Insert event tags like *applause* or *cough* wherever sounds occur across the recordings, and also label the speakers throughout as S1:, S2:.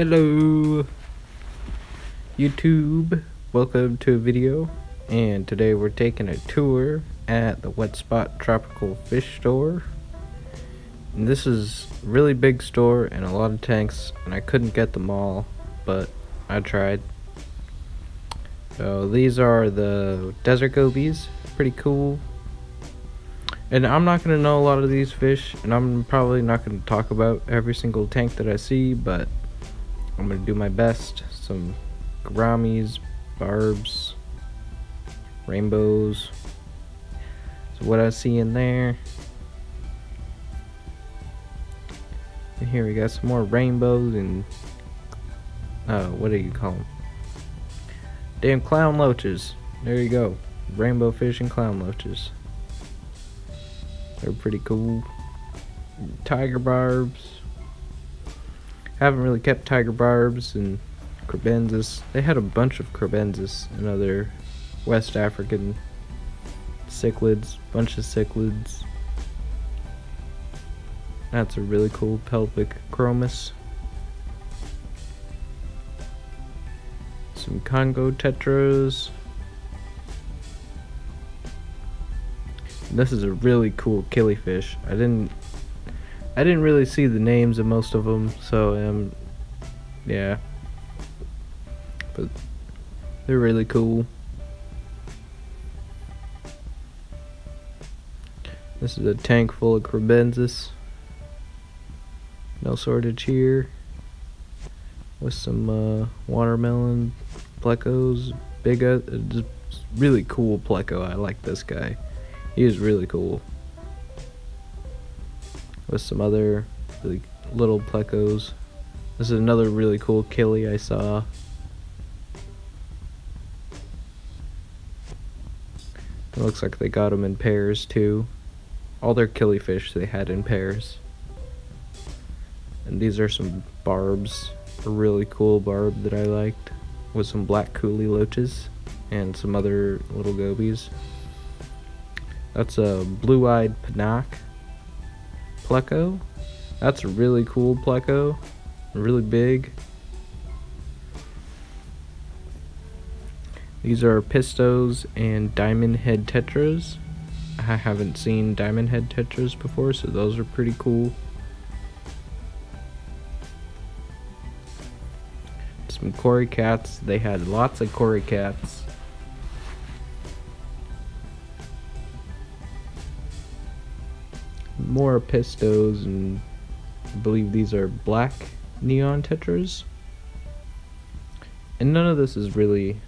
S1: Hello YouTube, welcome to a video and today we're taking a tour at the Wet Spot Tropical Fish Store. And this is really big store and a lot of tanks and I couldn't get them all, but I tried. So these are the desert gobies, pretty cool. And I'm not going to know a lot of these fish and I'm probably not going to talk about every single tank that I see, but I'm to do my best. Some gouramis, barbs, rainbows. So what I see in there. And here we got some more rainbows and uh, what do you call them? Damn clown loaches. There you go. Rainbow fish and clown loaches. They're pretty cool. Tiger barbs. Haven't really kept tiger barbs and kribensis. They had a bunch of kribensis and other West African cichlids, bunch of cichlids. That's a really cool pelvic chromis. Some Congo tetras. This is a really cool killifish. I didn't I didn't really see the names of most of them, so um yeah. But they're really cool. This is a tank full of kribensis. No shortage here. With some uh, watermelon plecos. Big, uh, really cool pleco. I like this guy. He is really cool. With some other really little plecos. This is another really cool killie I saw. It looks like they got them in pairs too. All their killifish they had in pairs. And these are some barbs. A really cool barb that I liked. With some black kuhli loaches. And some other little gobies. That's a blue-eyed Panaque pleco. That's a really cool pleco. Really big. These are pistos and diamond head tetras. I haven't seen diamond head tetras before, so those are pretty cool. Some cory cats. They had lots of cory cats. More pistos, and I believe these are black neon tetras. And none of this is really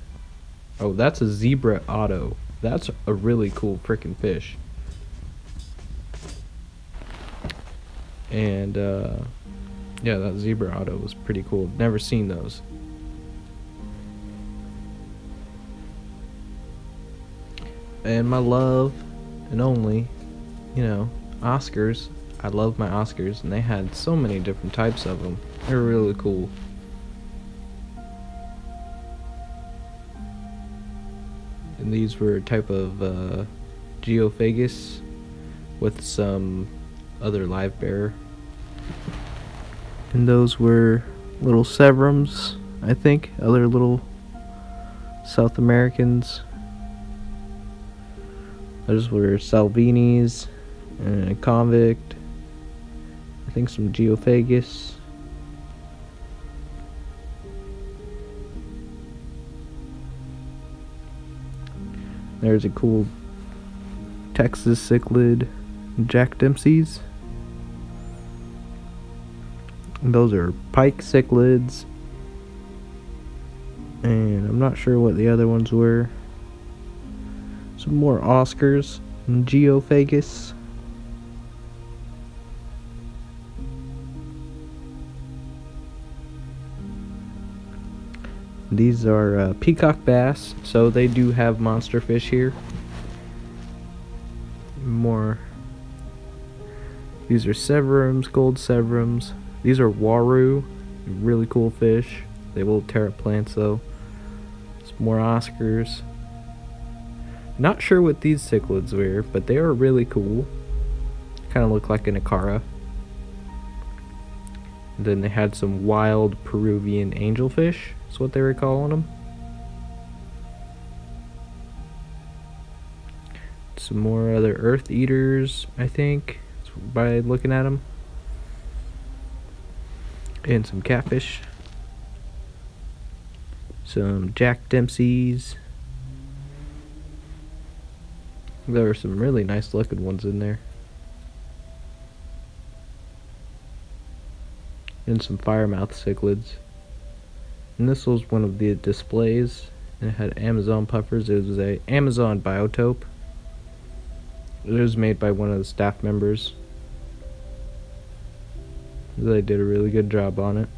S1: Oh, that's a zebra oto. That's a really cool freaking fish. And uh, yeah, that zebra oto was pretty cool. Never seen those. And my love and only, you know, Oscars. I love my Oscars, and they had so many different types of them. They're really cool. and these were a type of uh, geophagus with some other live bear. And those were little severums, I think, other little South Americans. Those were Salvinis a convict. I think some geophagus. There's a cool Texas cichlid Jack Dempsey's. Those are pike cichlids. And I'm not sure what the other ones were. Some more Oscars and Geophagus. These are uh, peacock bass, so they do have monster fish here. More. These are severums, gold severums. These are uaru, really cool fish. They will tear up plants though. Some more Oscars. Not sure what these cichlids were, but they are really cool. Kind of look like an Acara. then they had some wild Peruvian angelfish, is what they were calling them. Some more other earth eaters, I think, by looking at them. And some catfish. Some Jack Dempsey's. There were some really nice looking ones in there. and some firemouth cichlids. And this was one of the displays. And it had Amazon puffers. It was a Amazon biotope. It was made by one of the staff members. They did a really good job on it.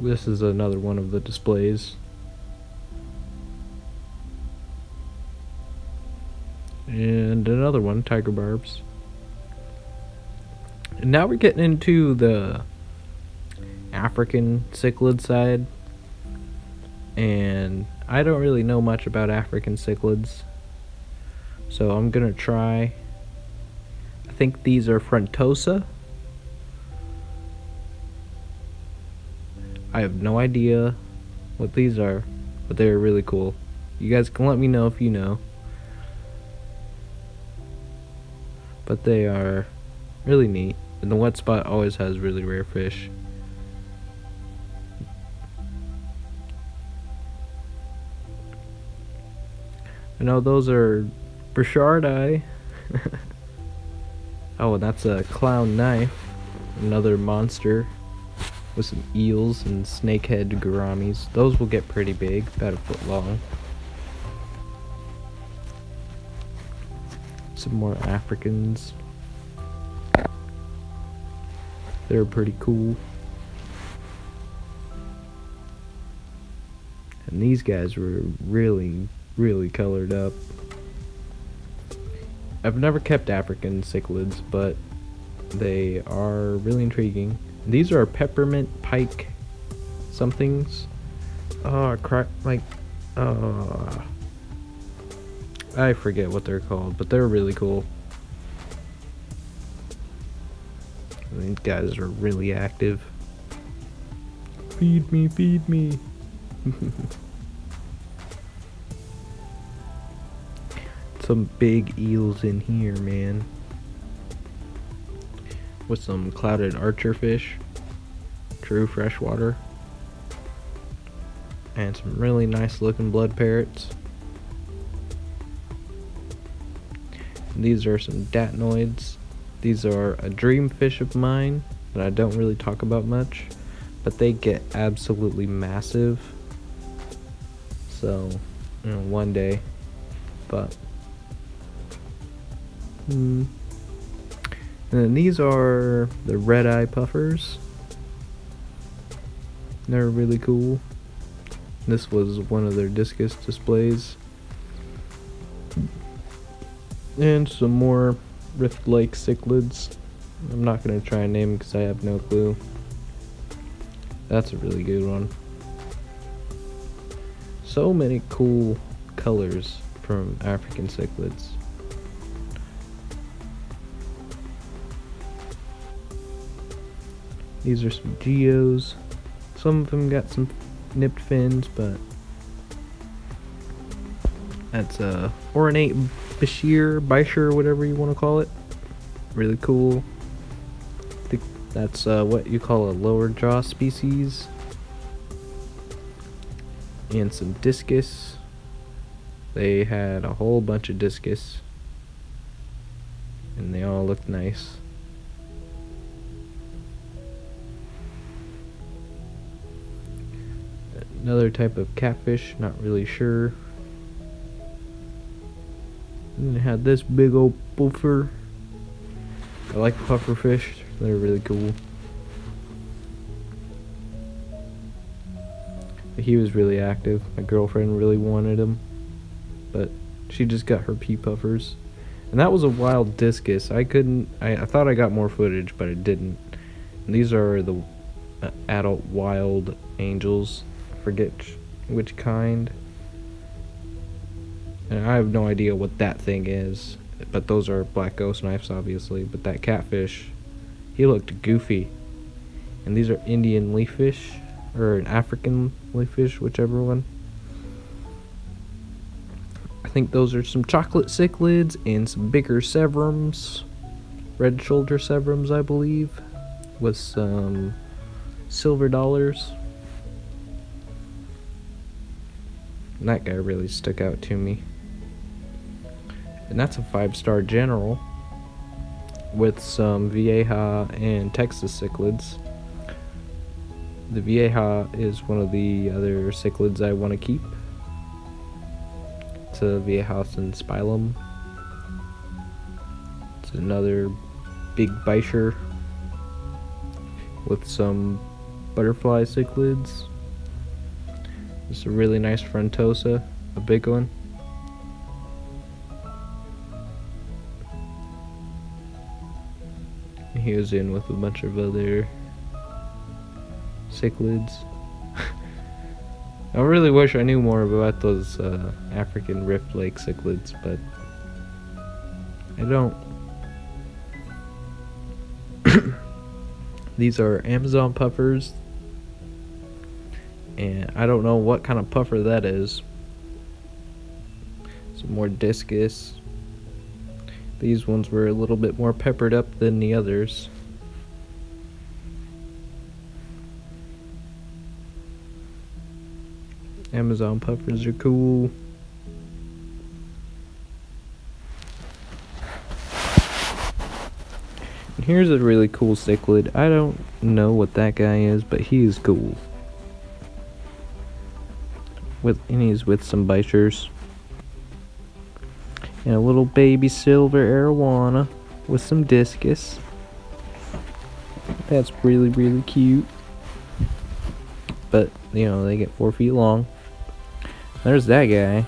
S1: This is another one of the displays. And another one, tiger barbs. And now we're getting into the African cichlid side. And I don't really know much about African cichlids. So I'm going to try. I think these are Frontosa. I have no idea what these are, but they're really cool. You guys can let me know if you know. But they are really neat. And the wet spot always has really rare fish. I know those are Burchardi. *laughs* oh, and that's a clown knife. Another monster with some eels and snakehead gouramis. Those will get pretty big, about a foot long. Some more Africans. They're pretty cool. And these guys were really, really colored up. I've never kept African cichlids, but they are really intriguing. These are peppermint pike somethings. Oh, crack like, uh, I forget what they're called, but they're really cool. These guys are really active. Feed me, feed me. *laughs* some big eels in here, man. With some clouded archer fish. True freshwater. And some really nice looking blood parrots. These are some datnoids. These are a dream fish of mine that I don't really talk about much, but they get absolutely massive. So, you know, one day, but. Hmm. And then these are the red eye puffers. They're really cool. This was one of their discus displays. And some more Rift Lake cichlids. I'm not going to try and name because I have no clue. That's a really good one. So many cool colors from African cichlids. These are some geos. Some of them got some nipped fins, but that's a uh, ornate bichir, bichir, whatever you want to call it. Really cool. I think that's uh, what you call a lower jaw species. And some discus. They had a whole bunch of discus. And they all looked nice. Another type of catfish, not really sure. And it had this big old puffer. I like puffer fish. They're really cool. He was really active. My girlfriend really wanted him. But she just got her pea puffers. And that was a wild discus. I couldn't... I, I thought I got more footage, but I didn't. And these are the uh, adult wild angels. Forget which kind. And I have no idea what that thing is. But those are black ghost knives, obviously. But that catfish, he looked goofy. And these are Indian leaf fish, or an African leaf fish, whichever one. I think those are some chocolate cichlids and some bigger severums. Red shoulder severums, I believe, with some silver dollars. And that guy really stuck out to me. And that's a five star general with some Vieja and Texas cichlids. The Vieja is one of the other cichlids I want to keep. It's a Vieja spilum. It's another big Bichir with some butterfly cichlids. It's a really nice frontosa, a big one. He was in with a bunch of other cichlids. *laughs* I really wish I knew more about those uh, African Rift Lake cichlids, but I don't. *coughs* These are Amazon puffers, and I don't know what kind of puffer that is. Some more discus. These ones were a little bit more peppered up than the others. Amazon puffers are cool. And here's a really cool cichlid. I don't know what that guy is, but he is cool. With and he's with some bichirs. And a little baby silver arowana with some discus. That's really, really cute. But, you know, they get four feet long. There's that guy.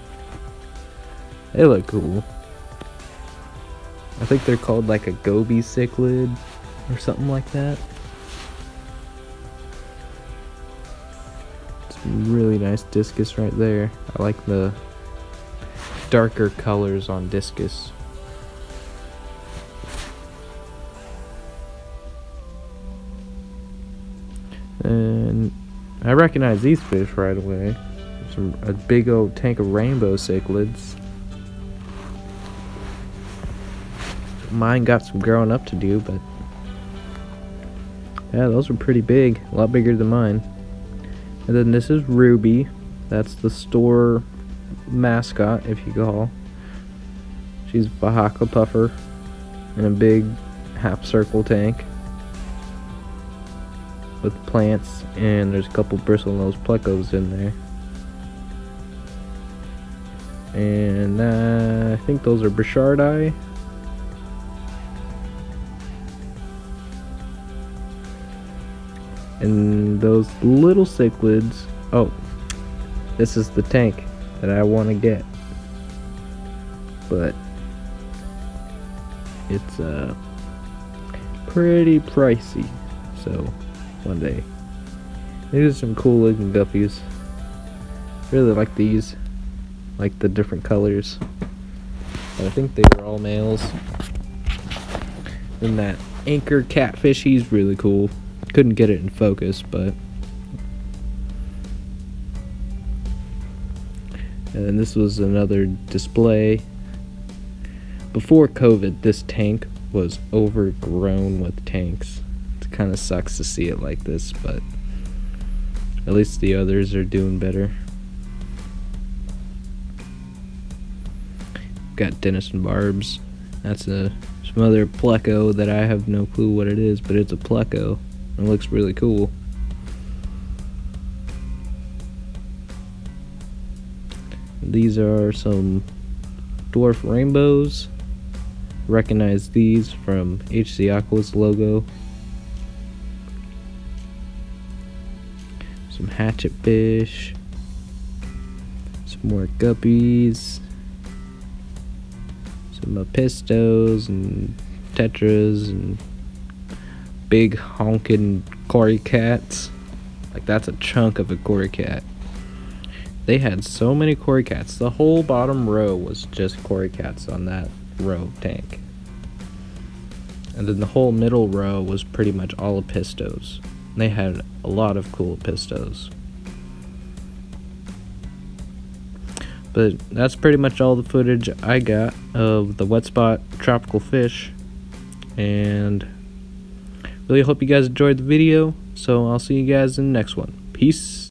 S1: They look cool. I think they're called like a goby cichlid or something like that. Really nice discus right there. I like the darker colors on discus. And I recognize these fish right away. Some a big old tank of rainbow cichlids. Mine got some growing up to do, but yeah, those are pretty big, a lot bigger than mine. And then this is Ruby. That's the store mascot, if you call. She's Fahaka puffer in a big half circle tank with plants, and there's a couple bristlenose plecos in there. And uh, I think those are Burchardi. And those little cichlids. Oh, this is the tank that I want to get. But it's uh pretty pricey. So one day. These are some cool looking guppies. Really like these. Like the different colors. But I think they were all males. And that anchor catfish, he's really cool. Couldn't get it in focus, but and this was another display. Before COVID, this tank was overgrown with tanks. It kind of sucks to see it like this, but at least the others are doing better. Got Denison barbs. That's a some other pleco that I have no clue what it is, but it's a pleco. It looks really cool. These are some dwarf rainbows. Recognize these from HC Aqua's logo. Some hatchet fish. Some more guppies. Some apistos and tetras and big honking cory cats. Like that's a chunk of a cory cat. They had so many cory cats. The whole bottom row was just cory cats on that row tank. and then the whole middle row was pretty much all Apistos. They had a lot of cool Apistos. But that's pretty much all the footage I got of the wet spot tropical fish. And really hope you guys enjoyed the video. So I'll see you guys in the next one. Peace.